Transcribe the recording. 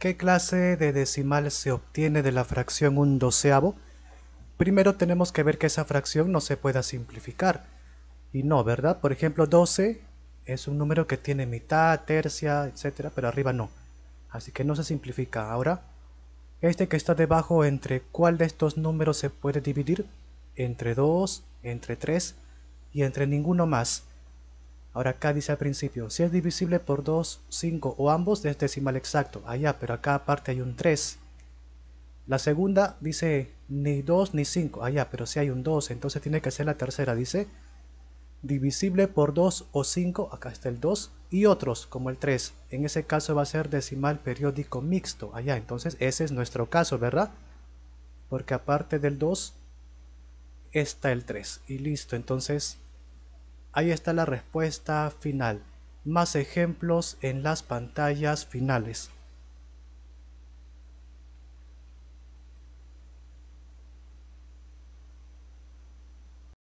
¿Qué clase de decimal se obtiene de la fracción un doceavo? Primero tenemos que ver que esa fracción no se pueda simplificar. Y no, ¿verdad? Por ejemplo, 12 es un número que tiene mitad, tercia, etcétera, pero arriba no. Así que no se simplifica. Ahora, este que está debajo, ¿entre cuál de estos números se puede dividir? Entre 2, entre 3 y entre ninguno más. Ahora acá dice al principio, si es divisible por 2, 5 o ambos es decimal exacto. Allá, pero acá aparte hay un 3. La segunda dice ni 2 ni 5. Allá, pero si hay un 2, entonces tiene que ser la tercera. Dice divisible por 2 o 5, acá está el 2, y otros como el 3. En ese caso va a ser decimal periódico mixto. Allá, entonces ese es nuestro caso, ¿verdad? Porque aparte del 2 está el 3. Y listo, entonces Ahí está la respuesta final. Más ejemplos en las pantallas finales.